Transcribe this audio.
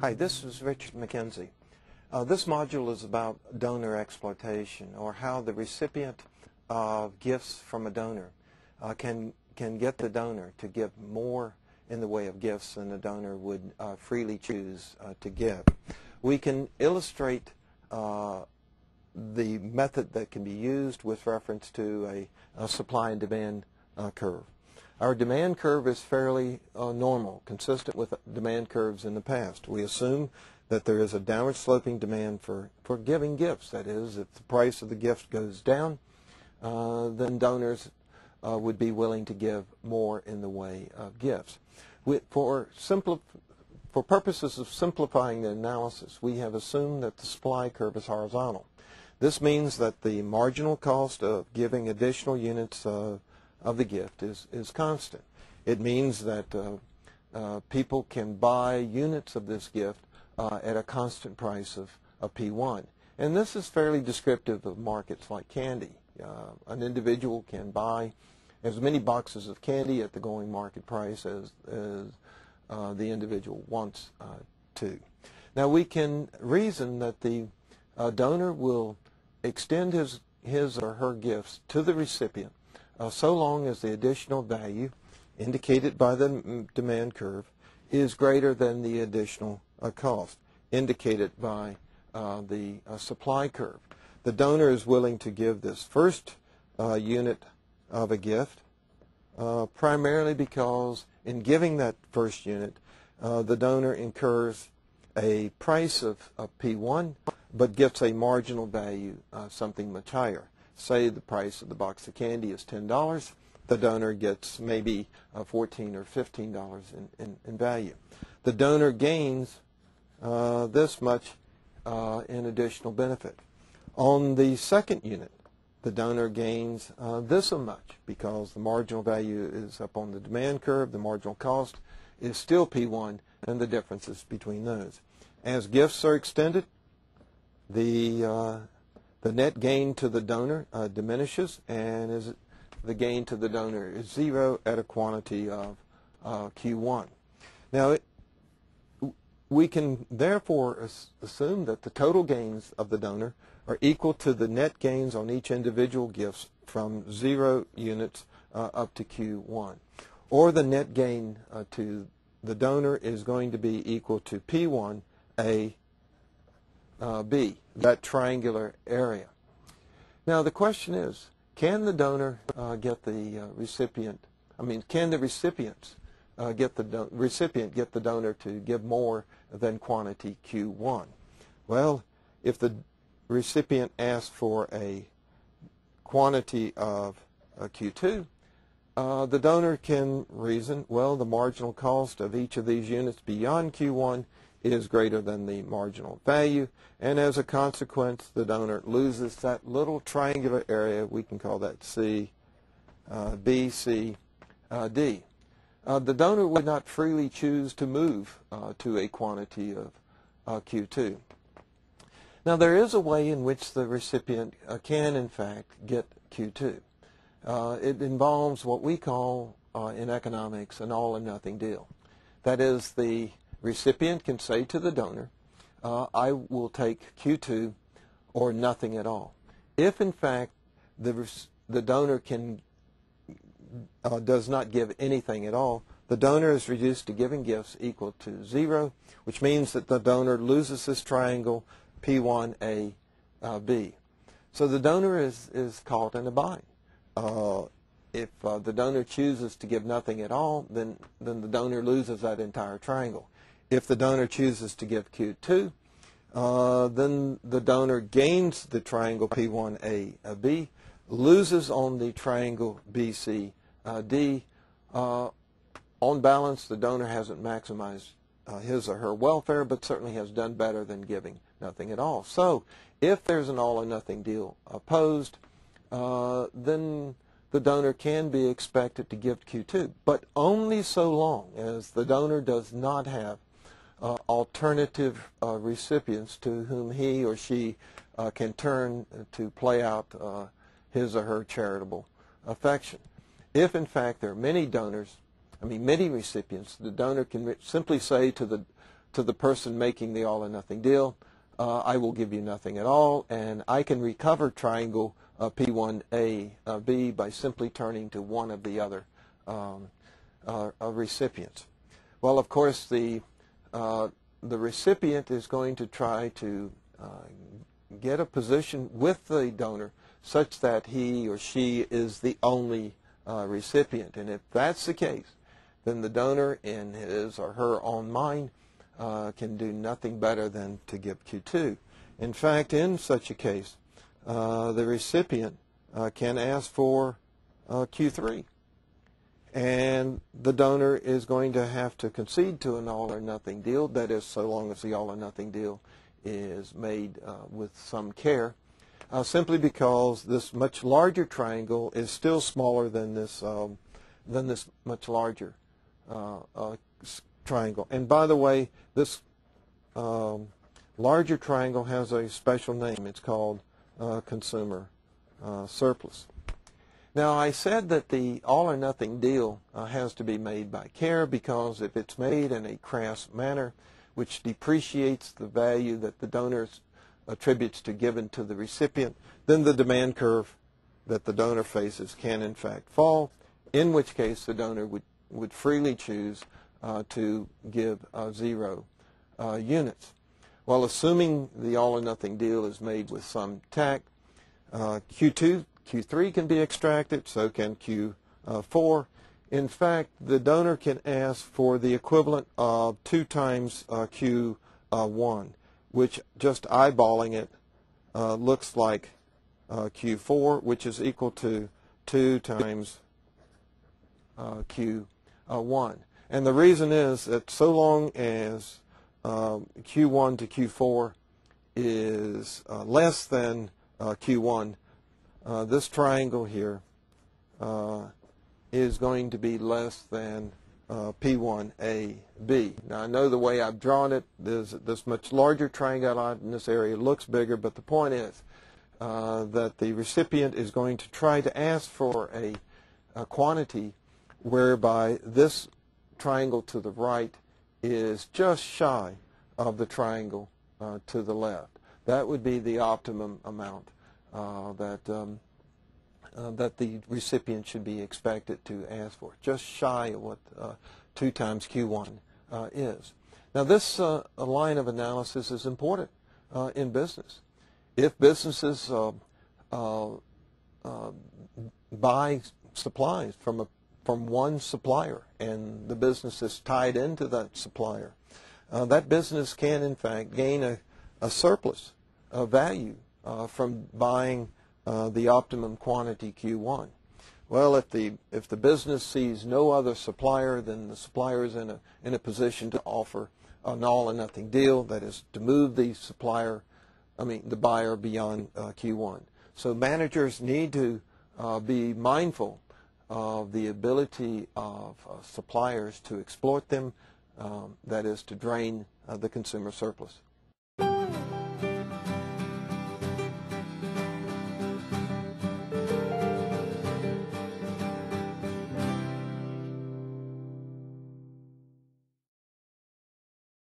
Hi, this is Richard McKenzie. Uh, this module is about donor exploitation or how the recipient of gifts from a donor uh, can, can get the donor to give more in the way of gifts than the donor would uh, freely choose uh, to give. We can illustrate uh, the method that can be used with reference to a, a supply and demand uh, curve. Our demand curve is fairly uh, normal, consistent with demand curves in the past. We assume that there is a downward sloping demand for, for giving gifts. That is, if the price of the gift goes down, uh, then donors uh, would be willing to give more in the way of gifts. We, for, for purposes of simplifying the analysis, we have assumed that the supply curve is horizontal. This means that the marginal cost of giving additional units of of the gift is, is constant. It means that uh, uh, people can buy units of this gift uh, at a constant price of, of P1. And this is fairly descriptive of markets like candy. Uh, an individual can buy as many boxes of candy at the going market price as, as uh, the individual wants uh, to. Now we can reason that the donor will extend his, his or her gifts to the recipient uh, so long as the additional value indicated by the demand curve is greater than the additional uh, cost indicated by uh, the uh, supply curve. The donor is willing to give this first uh, unit of a gift uh, primarily because in giving that first unit, the donor incurs a price of, of P1 but gets a marginal value, something much higher say the price of the box of candy is $10, the donor gets maybe uh, 14 or $15 in, in, in, value. The donor gains uh, this much uh, in additional benefit. On the second unit, the donor gains uh, this much because the marginal value is up on the demand curve, the marginal cost is still P1, and the differences between those. As gifts are extended, the uh, the net gain to the donor uh, diminishes and is the gain to the donor is zero at a quantity of uh, Q1. Now, it, we can therefore assume that the total gains of the donor are equal to the net gains on each individual gifts from zero units uh, up to Q1. Or the net gain uh, to the donor is going to be equal to P1 A uh, B, that triangular area. Now the question is, can the donor uh, get the uh, recipient, I mean, can the recipients uh, get the recipient get the donor to give more than quantity Q1? Well, if the recipient asks for a quantity of uh, Q2, uh, the donor can reason, well, the marginal cost of each of these units beyond Q1 is greater than the marginal value, and as a consequence, the donor loses that little triangular area. We can call that C, uh, B, C, uh, D. Uh, the donor would not freely choose to move uh, to a quantity of uh, Q2. Now, there is a way in which the recipient uh, can, in fact, get Q2. it involves what we call in economics an all or nothing deal. That is, the recipient can say to the donor, uh, I will take Q2 or nothing at all. If in fact the, the donor can uh, does not give anything at all, the donor is reduced to giving gifts equal to zero, which means that the donor loses this triangle P1AB. Uh, so the donor is, is caught in a bind. Uh, if uh, the donor chooses to give nothing at all, then, then the donor loses that entire triangle. If the donor chooses to give Q2, uh, then the donor gains the triangle P1AB, loses on the triangle BCD. Uh, on balance, the donor hasn't maximized uh, his or her welfare, but certainly has done better than giving nothing at all. So if there's an all or nothing deal opposed, uh, then the donor can be expected to give Q2, but only so long as the donor does not have uh, alternative uh, recipients to whom he or she uh, can turn to play out uh, his or her charitable affection. If, in fact, there are many donors, I mean, many recipients, the donor can simply say to the to the person making the all or nothing deal, uh, I will give you nothing at all, and I can recover triangle uh, P1AB uh, by simply turning to one of the other um, recipients. Well, of course, the uh, the recipient is going to try to uh, get a position with the donor such that he or she is the only recipient, and if that's the case, then the donor in his or her own mind uh, can do nothing better than to give Q2. In fact, in such a case, uh, the recipient uh, can ask for uh, Q3. And the donor is going to have to concede to an all or nothing deal, that is, so long as the all or nothing deal is made uh, with some care, uh, simply because this much larger triangle is still smaller than this, um, than this much larger triangle. And by the way, this um, larger triangle has a special name. It's called uh, consumer uh, surplus. Now, I said that the all or nothing deal uh, has to be made by care because if it's made in a crass manner, which depreciates the value that the donor attributes to given to the recipient, then the demand curve that the donor faces can in fact fall, in which case the donor would, would freely choose uh, to give uh, zero uh, units. Well, assuming the all or nothing deal is made with some tack, Q2, Q3 can be extracted, so can Q4. In fact, the donor can ask for the equivalent of 2 times Q1, which just eyeballing it uh, looks like uh, Q4, which is equal to 2 times uh, Q1. And the reason is that so long as um, Q1 to Q4 is uh, less than uh, Q1, uh, this triangle here uh, is going to be less than uh, P1AB. Now I know the way I've drawn it, there's this much larger triangle out in this area. Looks bigger, but the point is uh, that the recipient is going to try to ask for a, a quantity whereby this triangle to the right is just shy of the triangle uh, to the left. That would be the optimum amount uh, that um, uh, that the recipient should be expected to ask for, just shy of what uh, 2 times Q1 uh, is. Now this uh, line of analysis is important in business. If businesses buy supplies from a from one supplier and the business is tied into that supplier, uh, that business can in fact gain a, a surplus of value uh, from buying uh, the optimum quantity Q1. Well, if the if the business sees no other supplier, then the supplier is in a in a position to offer an all or nothing deal. That is to move the supplier, I mean the buyer beyond uh, Q1. So managers need to uh, be mindful of the ability of uh, suppliers to exploit them, um, that is to drain uh, the consumer surplus.